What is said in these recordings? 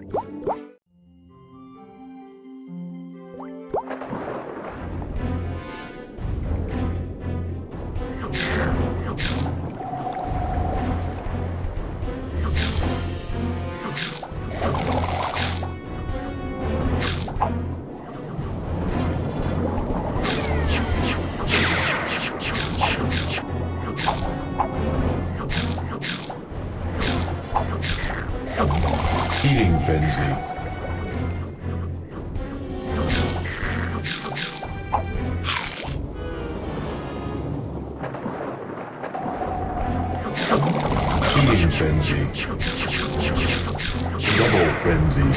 Eating Feeding frenzy. Double frenzy.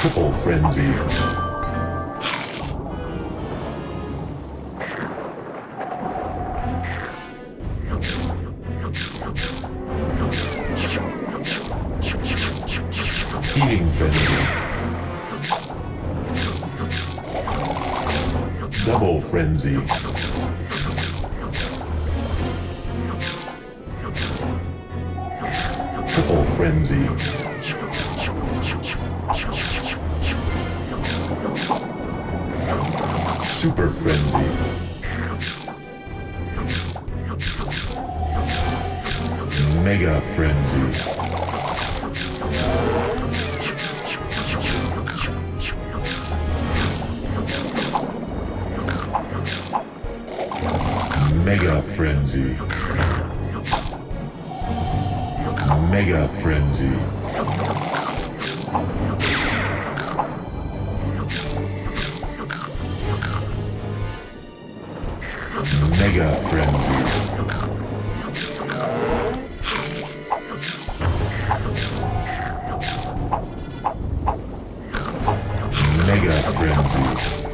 Triple frenzy. Super frenzy. Mega frenzy. Mega frenzy. Mega frenzy. Frenzy.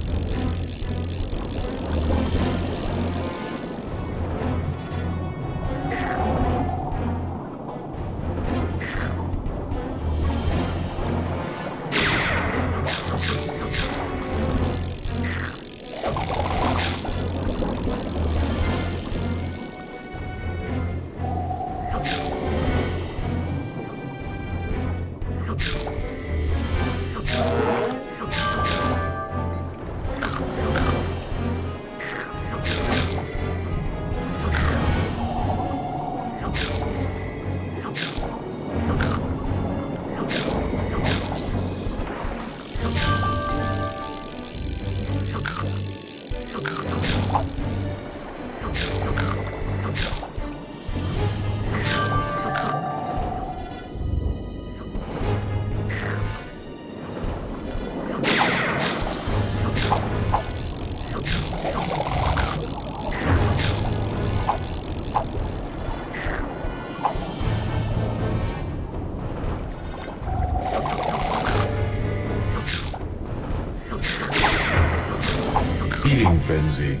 frenzy.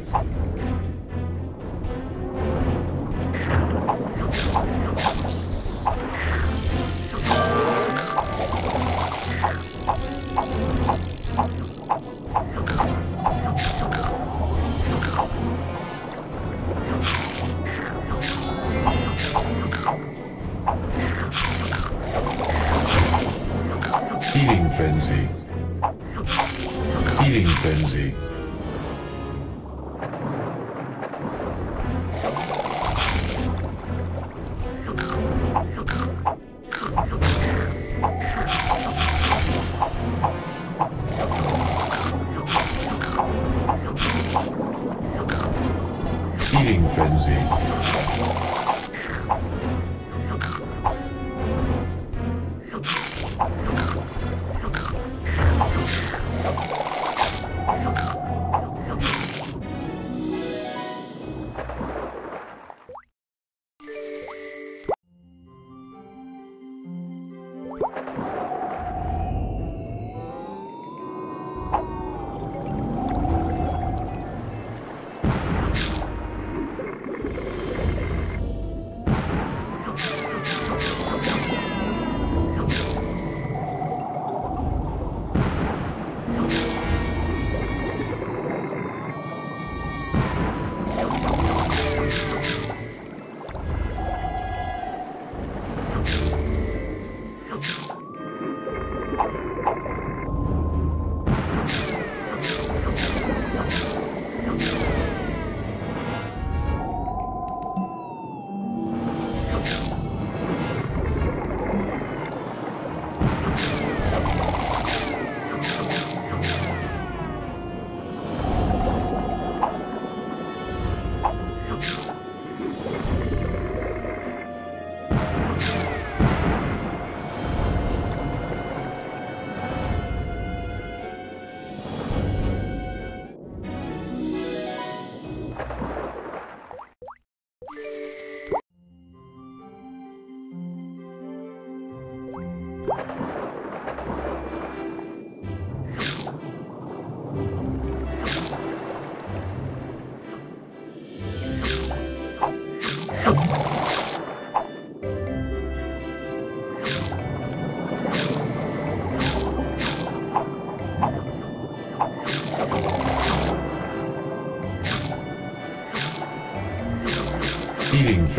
Thank you.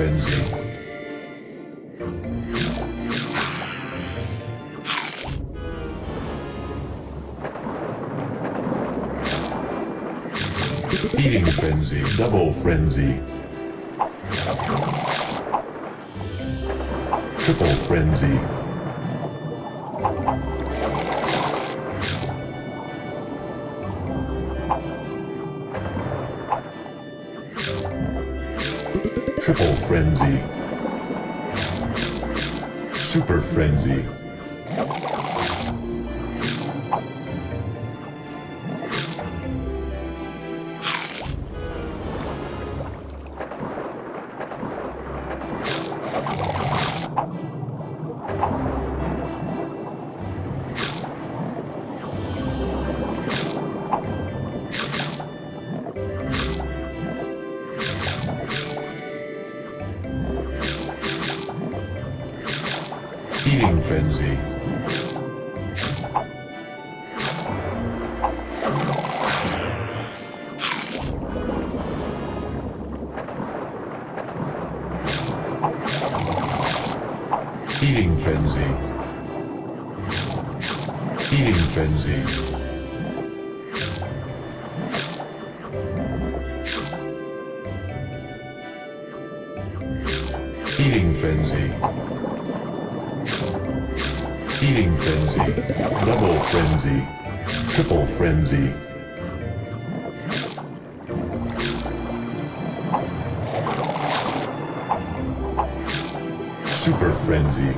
Frenzy. Feeding frenzy. Double frenzy. Triple frenzy. Triple frenzy. Super frenzy. Feeding frenzy. Feeding frenzy. Feeding frenzy. Feeding frenzy. Feeding frenzy. Double frenzy. Triple frenzy. Super frenzy.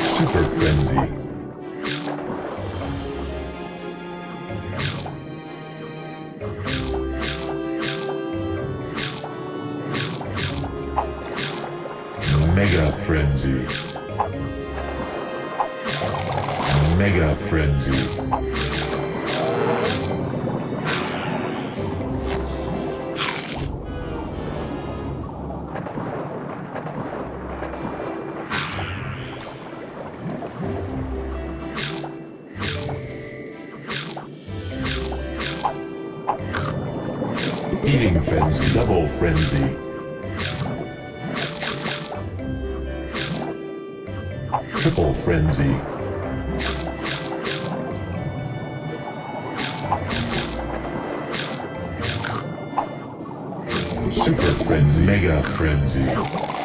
Super frenzy. Mega frenzy. Double frenzy. Triple frenzy. Super frenzy. Mega frenzy.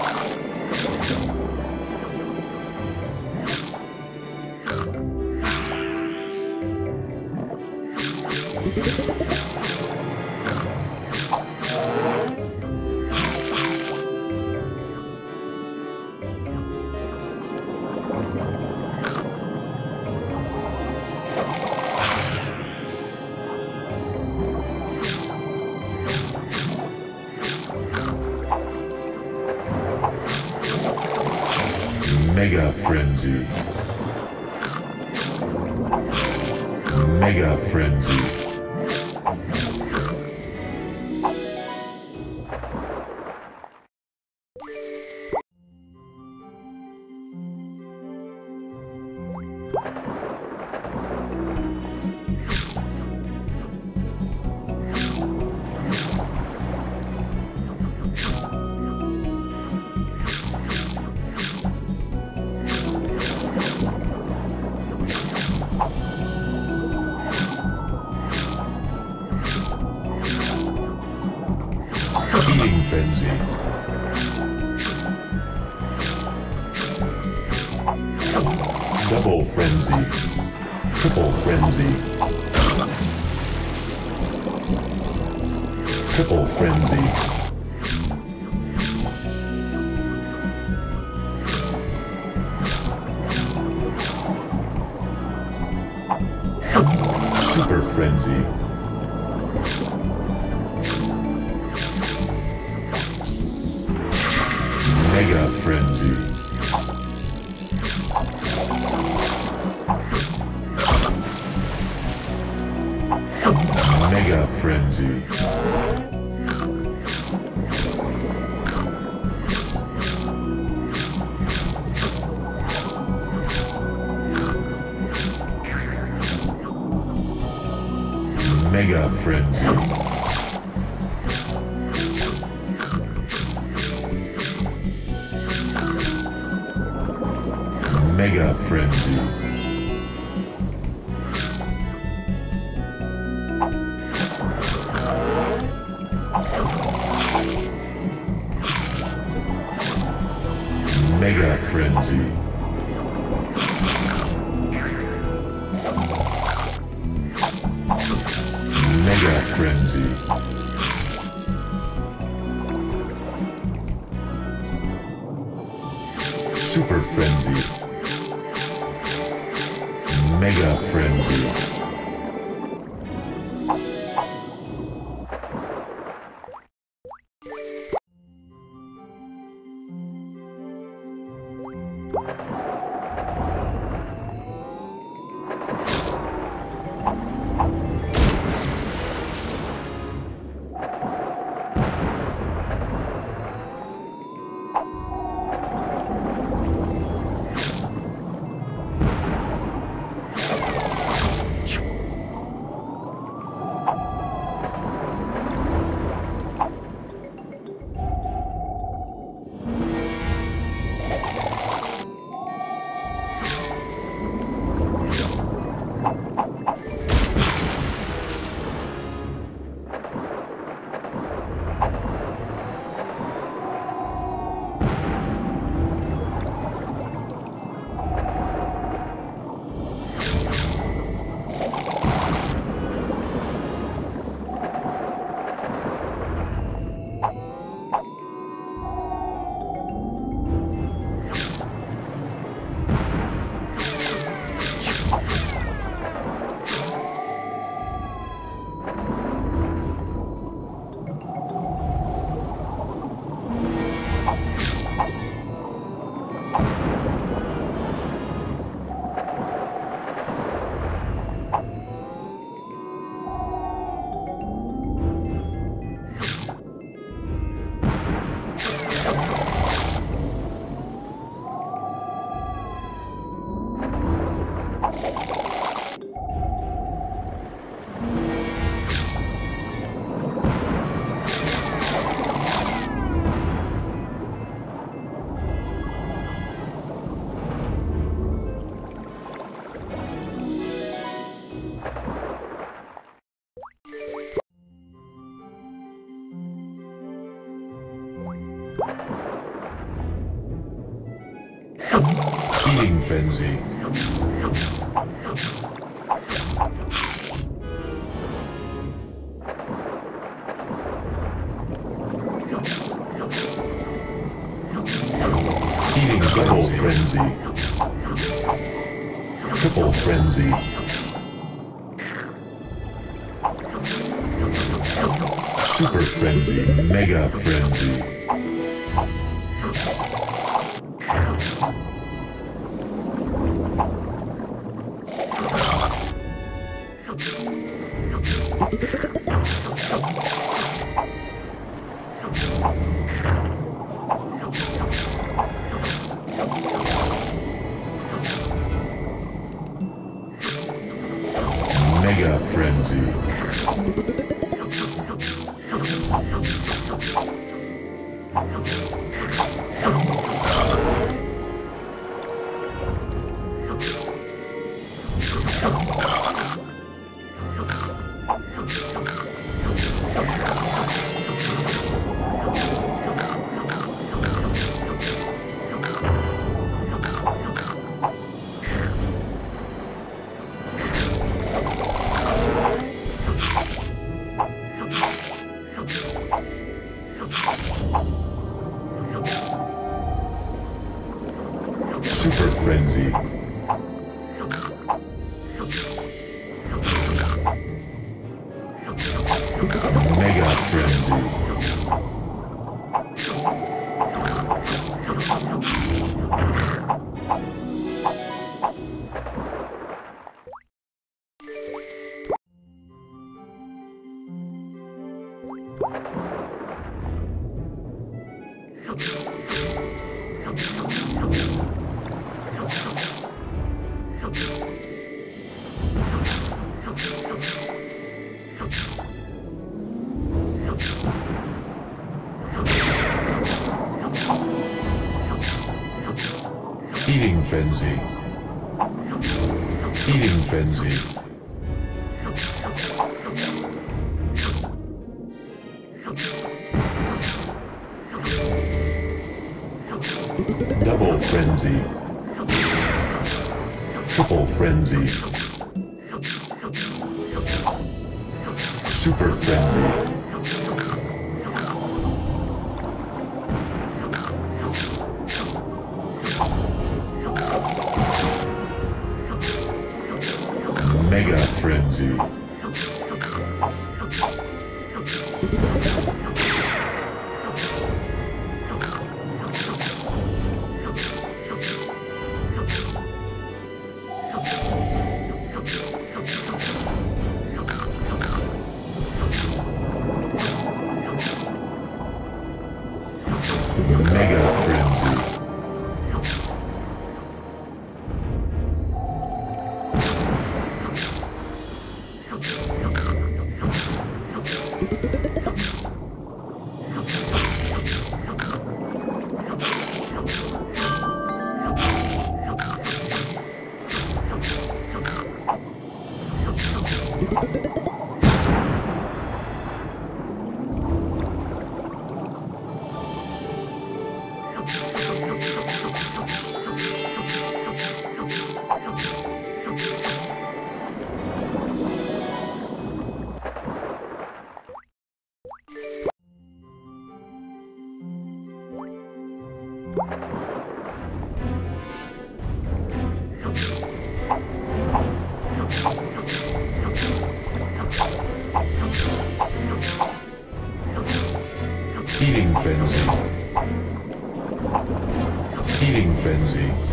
Mega frenzy. Mega frenzy. Feeding frenzy. Double frenzy. Triple frenzy. Triple frenzy. Super frenzy. Mega frenzy. Mega frenzy. Frenzy. Super frenzy. Mega frenzy. Feeding frenzy. Feeding double frenzy. Triple frenzy. Super frenzy. Mega frenzy. Frenzy. Feeding frenzy. Double frenzy. Triple frenzy. Super frenzy. Frenzy. Feeding frenzy.